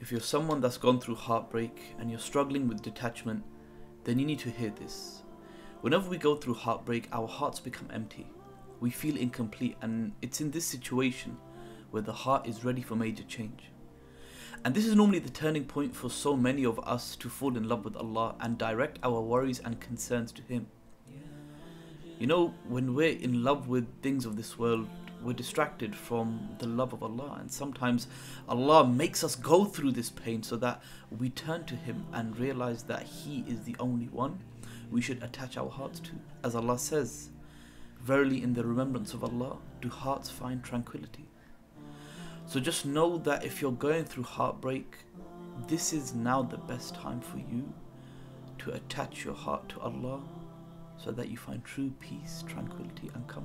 If you're someone that's gone through heartbreak and you're struggling with detachment, then you need to hear this. Whenever we go through heartbreak, our hearts become empty. We feel incomplete, and it's in this situation where the heart is ready for major change. And this is normally the turning point for so many of us to fall in love with Allah and direct our worries and concerns to Him. You know, when we're in love with things of this world, we're distracted from the love of Allah, and sometimes Allah makes us go through this pain so that we turn to Him and realize that He is the only one we should attach our hearts to. As Allah says, Verily, in the remembrance of Allah do hearts find tranquility. So just know that if you're going through heartbreak, this is now the best time for you to attach your heart to Allah so that you find true peace, tranquility, and comfort.